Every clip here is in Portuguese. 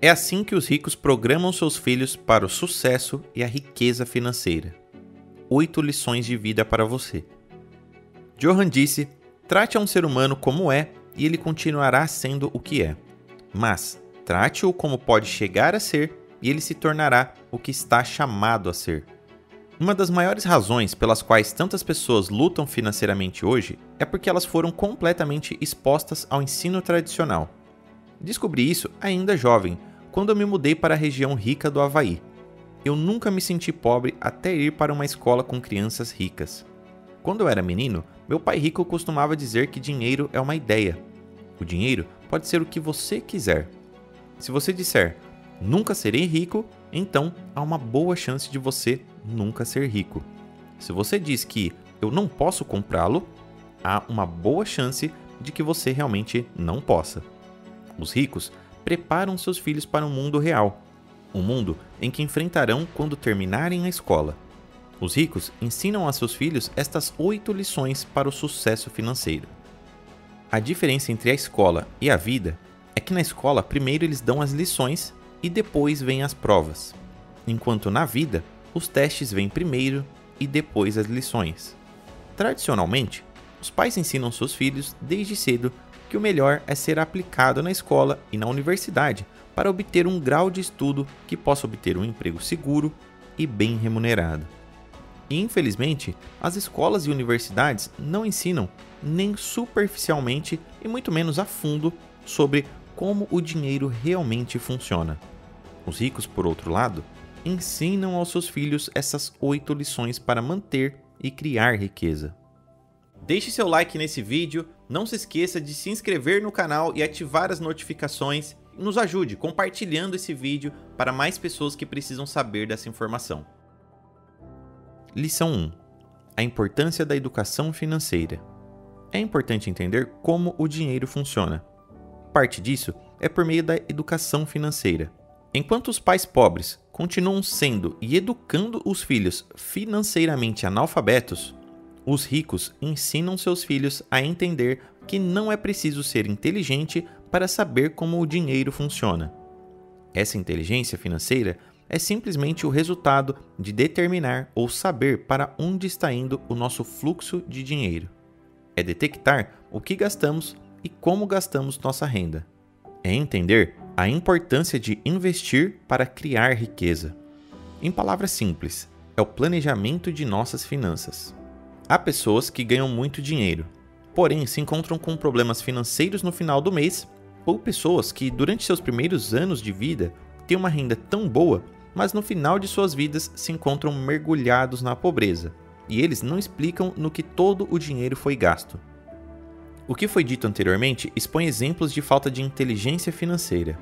É assim que os ricos programam seus filhos para o sucesso e a riqueza financeira. Oito lições de vida para você. Johan disse: trate a um ser humano como é e ele continuará sendo o que é. Mas trate-o como pode chegar a ser e ele se tornará o que está chamado a ser. Uma das maiores razões pelas quais tantas pessoas lutam financeiramente hoje é porque elas foram completamente expostas ao ensino tradicional. Descobri isso ainda jovem, quando eu me mudei para a região rica do Havaí. Eu nunca me senti pobre até ir para uma escola com crianças ricas. Quando eu era menino, meu pai rico costumava dizer que dinheiro é uma ideia. O dinheiro pode ser o que você quiser. Se você disser nunca serei rico, então há uma boa chance de você nunca ser rico. Se você diz que eu não posso comprá-lo, há uma boa chance de que você realmente não possa. Os ricos preparam seus filhos para um mundo real, um mundo em que enfrentarão quando terminarem a escola. Os ricos ensinam a seus filhos estas oito lições para o sucesso financeiro. A diferença entre a escola e a vida é que na escola primeiro eles dão as lições e depois vêm as provas, enquanto na vida os testes vêm primeiro e depois as lições. Tradicionalmente, os pais ensinam seus filhos desde cedo que o melhor é ser aplicado na escola e na universidade para obter um grau de estudo que possa obter um emprego seguro e bem remunerado. E infelizmente, as escolas e universidades não ensinam nem superficialmente e muito menos a fundo sobre como o dinheiro realmente funciona. Os ricos, por outro lado, ensinam aos seus filhos essas oito lições para manter e criar riqueza. Deixe seu like nesse vídeo, não se esqueça de se inscrever no canal e ativar as notificações. Nos ajude compartilhando esse vídeo para mais pessoas que precisam saber dessa informação. Lição 1: A importância da educação financeira. É importante entender como o dinheiro funciona. Parte disso é por meio da educação financeira. Enquanto os pais pobres continuam sendo e educando os filhos financeiramente analfabetos, os ricos ensinam seus filhos a entender que não é preciso ser inteligente para saber como o dinheiro funciona. Essa inteligência financeira é simplesmente o resultado de determinar ou saber para onde está indo o nosso fluxo de dinheiro. É detectar o que gastamos e como gastamos nossa renda. É entender a importância de investir para criar riqueza. Em palavras simples, é o planejamento de nossas finanças. Há pessoas que ganham muito dinheiro, porém se encontram com problemas financeiros no final do mês, ou pessoas que durante seus primeiros anos de vida têm uma renda tão boa mas no final de suas vidas se encontram mergulhados na pobreza, e eles não explicam no que todo o dinheiro foi gasto. O que foi dito anteriormente expõe exemplos de falta de inteligência financeira.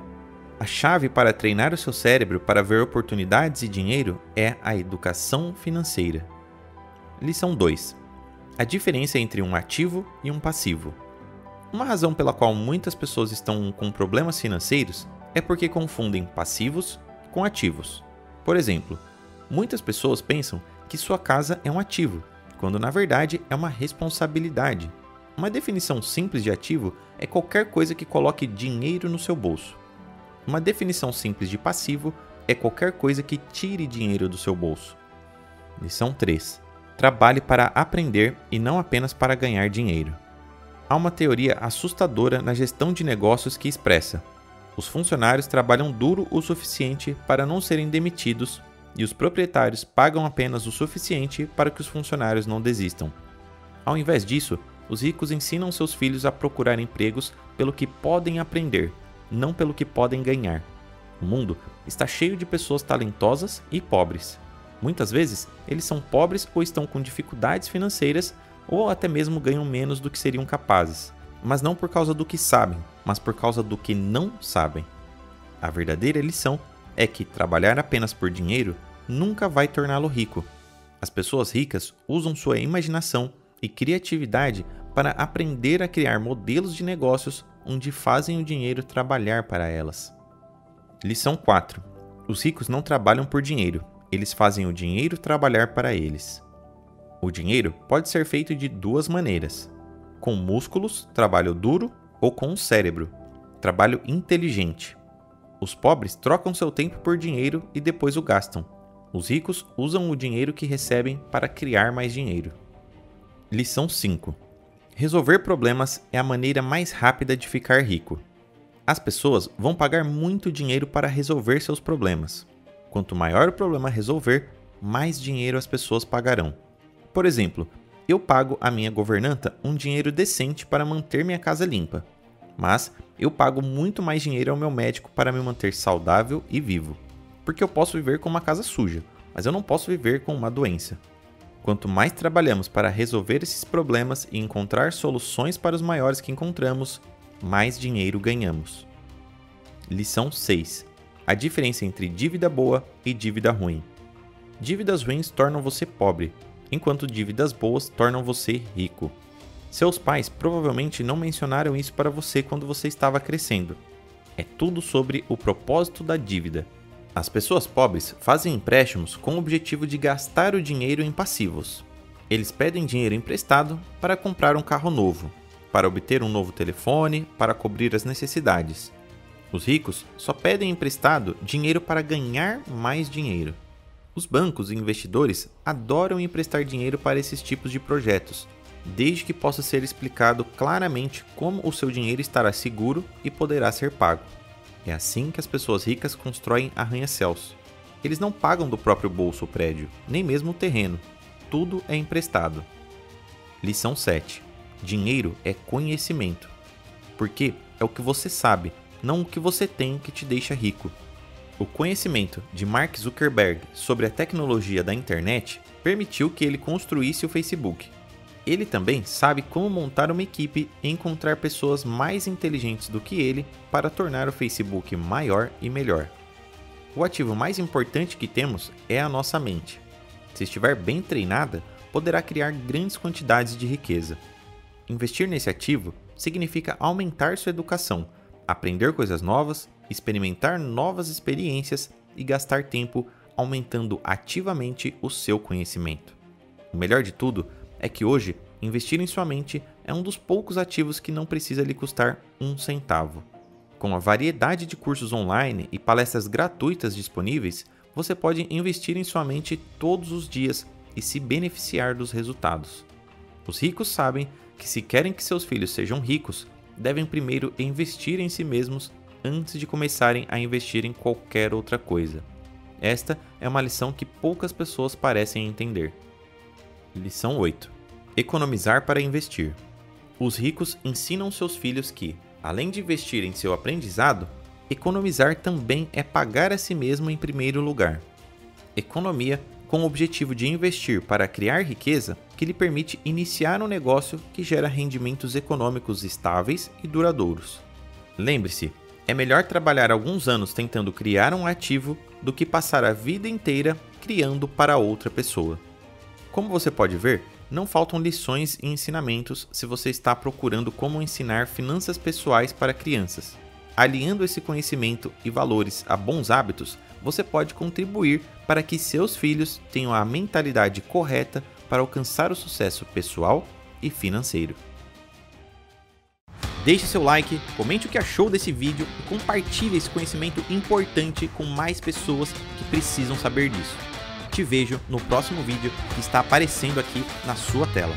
A chave para treinar o seu cérebro para ver oportunidades e dinheiro é a educação financeira. Lição 2: A diferença entre um ativo e um passivo. Uma razão pela qual muitas pessoas estão com problemas financeiros é porque confundem passivos com ativos. Por exemplo, muitas pessoas pensam que sua casa é um ativo, quando na verdade é uma responsabilidade. Uma definição simples de ativo é qualquer coisa que coloque dinheiro no seu bolso. Uma definição simples de passivo é qualquer coisa que tire dinheiro do seu bolso. Lição 3. Trabalhe para aprender e não apenas para ganhar dinheiro. Há uma teoria assustadora na gestão de negócios que expressa: os funcionários trabalham duro o suficiente para não serem demitidos e os proprietários pagam apenas o suficiente para que os funcionários não desistam. Ao invés disso, os ricos ensinam seus filhos a procurar empregos pelo que podem aprender, não pelo que podem ganhar. O mundo está cheio de pessoas talentosas e pobres. Muitas vezes, eles são pobres ou estão com dificuldades financeiras ou até mesmo ganham menos do que seriam capazes mas não por causa do que sabem, mas por causa do que não sabem. A verdadeira lição é que trabalhar apenas por dinheiro nunca vai torná-lo rico. As pessoas ricas usam sua imaginação e criatividade para aprender a criar modelos de negócios onde fazem o dinheiro trabalhar para elas. Lição 4: Os ricos não trabalham por dinheiro, eles fazem o dinheiro trabalhar para eles. O dinheiro pode ser feito de duas maneiras: com músculos, trabalho duro, ou com o cérebro, trabalho inteligente. Os pobres trocam seu tempo por dinheiro e depois o gastam. Os ricos usam o dinheiro que recebem para criar mais dinheiro. Lição 5: Resolver problemas é a maneira mais rápida de ficar rico. As pessoas vão pagar muito dinheiro para resolver seus problemas. Quanto maior o problema a resolver, mais dinheiro as pessoas pagarão. Por exemplo, eu pago à minha governanta um dinheiro decente para manter minha casa limpa, mas eu pago muito mais dinheiro ao meu médico para me manter saudável e vivo. Porque eu posso viver com uma casa suja, mas eu não posso viver com uma doença. Quanto mais trabalhamos para resolver esses problemas e encontrar soluções para os maiores que encontramos, mais dinheiro ganhamos. Lição 6: A diferença entre dívida boa e dívida ruim. Dívidas ruins tornam você pobre, enquanto dívidas boas tornam você rico. Seus pais provavelmente não mencionaram isso para você quando você estava crescendo. É tudo sobre o propósito da dívida. As pessoas pobres fazem empréstimos com o objetivo de gastar o dinheiro em passivos. Eles pedem dinheiro emprestado para comprar um carro novo, para obter um novo telefone, para cobrir as necessidades. Os ricos só pedem emprestado dinheiro para ganhar mais dinheiro. Os bancos e investidores adoram emprestar dinheiro para esses tipos de projetos, desde que possa ser explicado claramente como o seu dinheiro estará seguro e poderá ser pago. É assim que as pessoas ricas constroem arranha-céus. Eles não pagam do próprio bolso o prédio, nem mesmo o terreno. Tudo é emprestado. Lição 7. Dinheiro é conhecimento. Porque é o que você sabe, não o que você tem que te deixa rico. O conhecimento de Mark Zuckerberg sobre a tecnologia da internet permitiu que ele construísse o Facebook. Ele também sabe como montar uma equipe e encontrar pessoas mais inteligentes do que ele para tornar o Facebook maior e melhor. O ativo mais importante que temos é a nossa mente. Se estiver bem treinada, poderá criar grandes quantidades de riqueza. Investir nesse ativo significa aumentar sua educação, aprender coisas novas experimentar novas experiências e gastar tempo aumentando ativamente o seu conhecimento. O melhor de tudo é que hoje investir em sua mente é um dos poucos ativos que não precisa lhe custar um centavo. Com a variedade de cursos online e palestras gratuitas disponíveis, você pode investir em sua mente todos os dias e se beneficiar dos resultados. Os ricos sabem que, se querem que seus filhos sejam ricos, devem primeiro investir em si mesmos antes de começarem a investir em qualquer outra coisa. Esta é uma lição que poucas pessoas parecem entender. Lição 8: Economizar para investir. Os ricos ensinam seus filhos que, além de investir em seu aprendizado, economizar também é pagar a si mesmo em primeiro lugar. Economia com o objetivo de investir para criar riqueza que lhe permite iniciar um negócio que gera rendimentos econômicos estáveis e duradouros. Lembre-se, é melhor trabalhar alguns anos tentando criar um ativo do que passar a vida inteira criando para outra pessoa. Como você pode ver, não faltam lições e ensinamentos se você está procurando como ensinar finanças pessoais para crianças. Aliando esse conhecimento e valores a bons hábitos, você pode contribuir para que seus filhos tenham a mentalidade correta para alcançar o sucesso pessoal e financeiro. Deixe seu like, comente o que achou desse vídeo e compartilhe esse conhecimento importante com mais pessoas que precisam saber disso. Te vejo no próximo vídeo que está aparecendo aqui na sua tela.